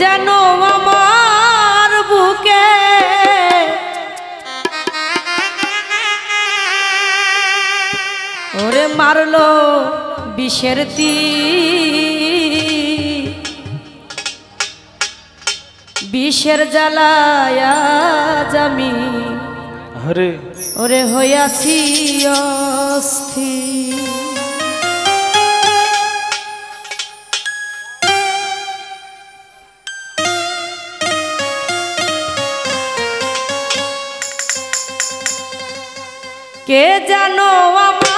যেন আমার বুকে ওরে মারলো বিষের তি বিষের জ্বালায়া জামি হরে ওরে হইয়াছি অস্থির। কে জানো আমার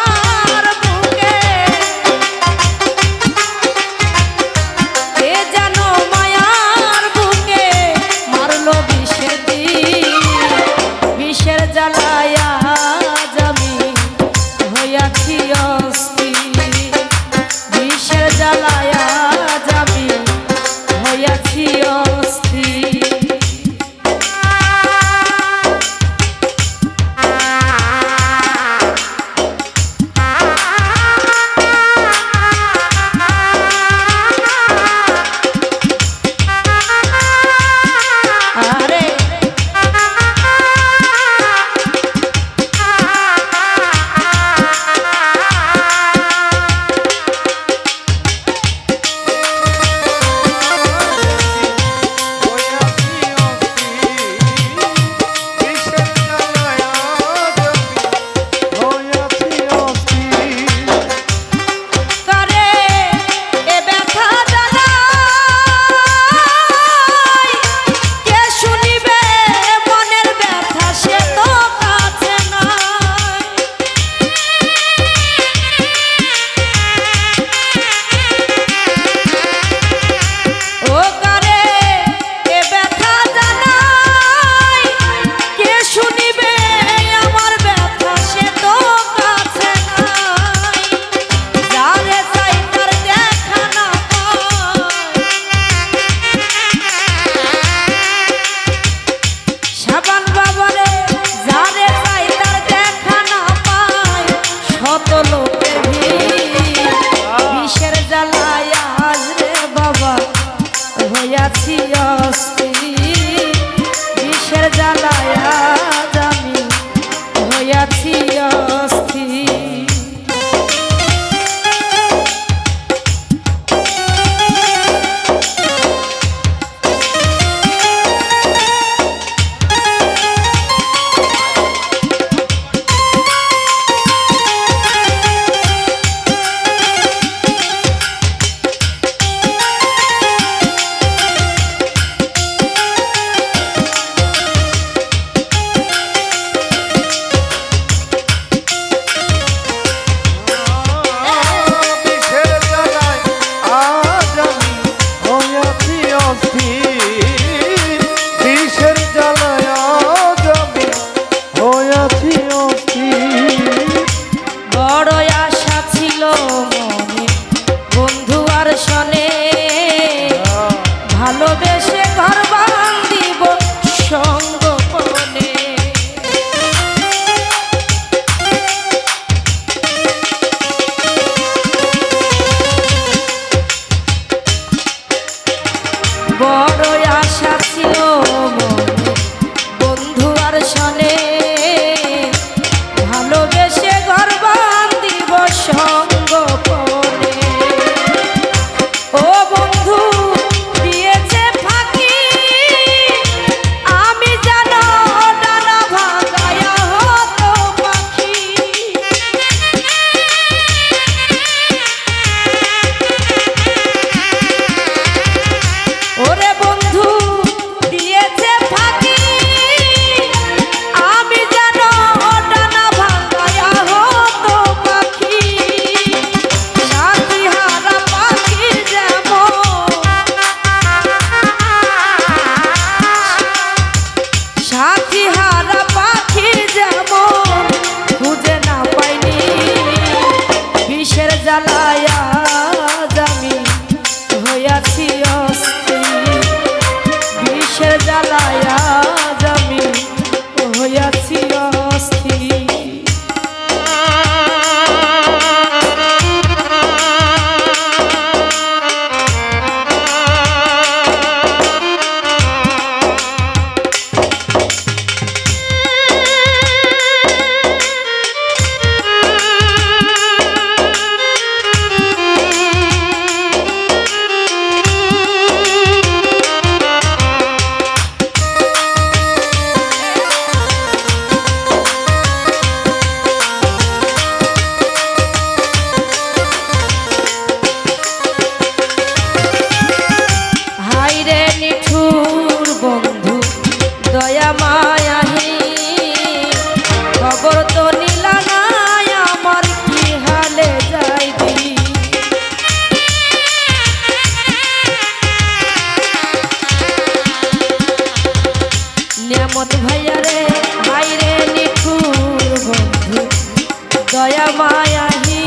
দয়া মায়াহী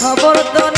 খবর তো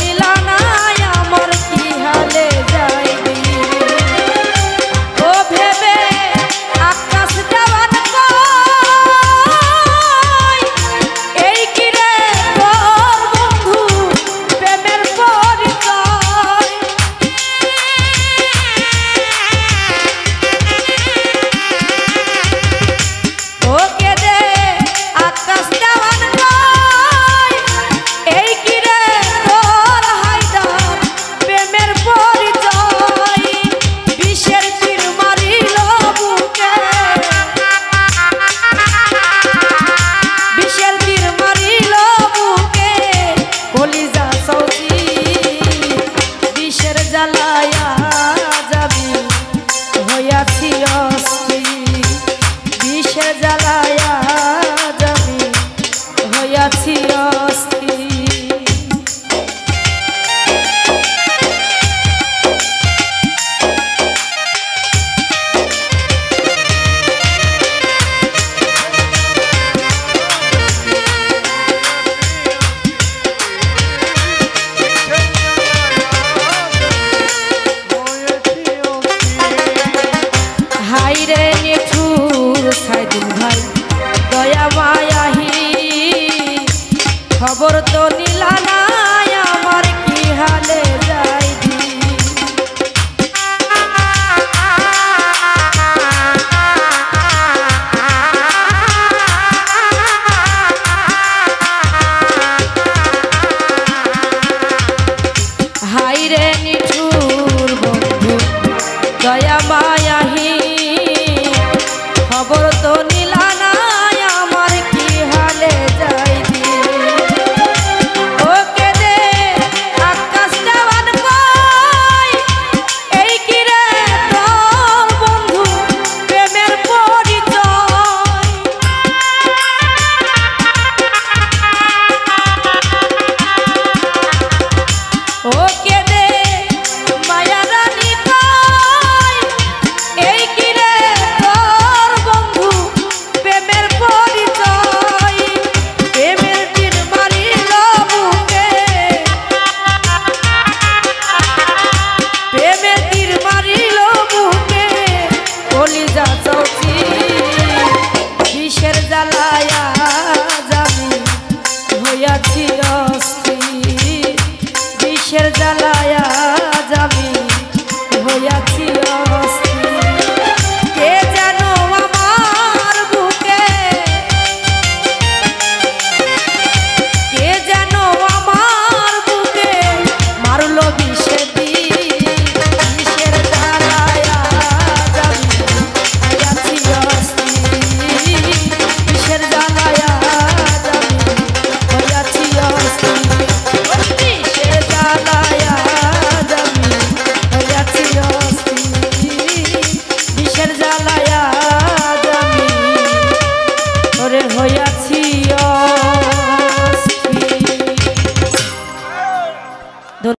খবর তো নিলা